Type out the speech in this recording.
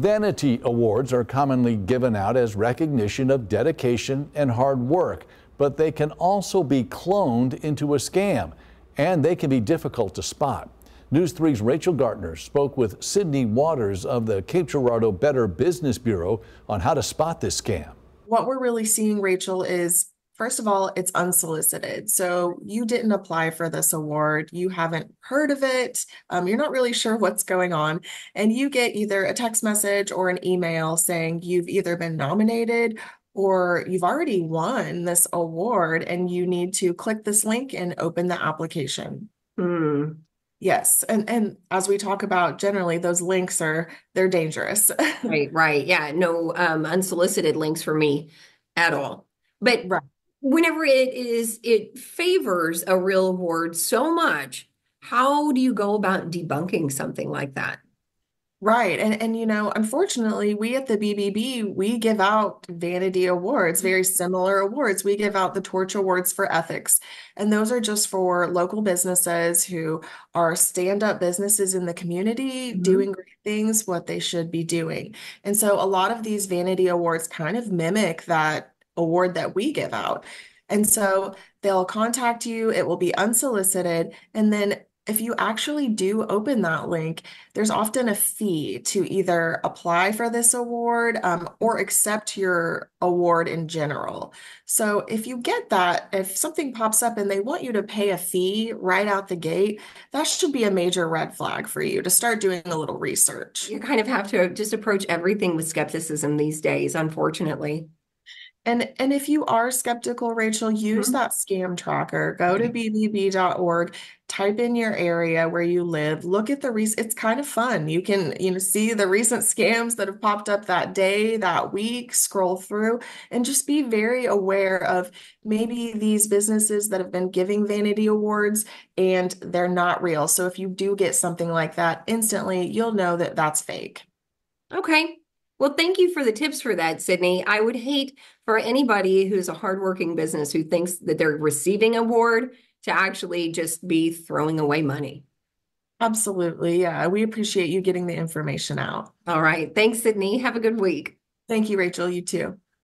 Vanity awards are commonly given out as recognition of dedication and hard work, but they can also be cloned into a scam, and they can be difficult to spot. News 3's Rachel Gartner spoke with Sydney Waters of the Cape Girardeau Better Business Bureau on how to spot this scam. What we're really seeing, Rachel, is First of all, it's unsolicited. So you didn't apply for this award. You haven't heard of it. Um, you're not really sure what's going on. And you get either a text message or an email saying you've either been nominated or you've already won this award and you need to click this link and open the application. Hmm. Yes. And and as we talk about generally those links are they're dangerous. Right, right. Yeah, no um unsolicited links for me at all. But Right. Whenever it is it favors a real award so much, how do you go about debunking something like that? Right. And and you know, unfortunately, we at the BBB, we give out vanity awards, very similar awards. We give out the Torch Awards for Ethics. And those are just for local businesses who are stand-up businesses in the community Mhm. doing great things, what they should be doing. And so a lot of these vanity awards kind of mimic that award that we give out. And so they'll contact you, it will be unsolicited, and then if you actually do open that link, there's often a fee to either apply for this award um, or accept your award in general. So if you get that, if something pops up and they want you to pay a fee right out the gate, that should be a major red flag for you to start doing a little research. You kind of have to just approach everything with skepticism these days, unfortunately. And and if you are skeptical, Rachel, use Mhm. that scam tracker. Go to bbb.org, type in your area where you live, look at the recent it's kind of fun. You can, you know, see the recent scams that have popped up that day, that week, scroll through, and just be very aware of maybe these businesses that have been giving vanity awards and they're not real. So if you do get something like that, instantly you'll know that that's fake. Okay. Well, thank you for the tips for that, Sydney. I would hate for anybody who's a hardworking business who thinks that they're receiving an award to actually just be throwing away money. Absolutely. Yeah. We appreciate you getting the information out. All right. Thanks, Sydney. Have a good week. Thank you, Rachel. You too.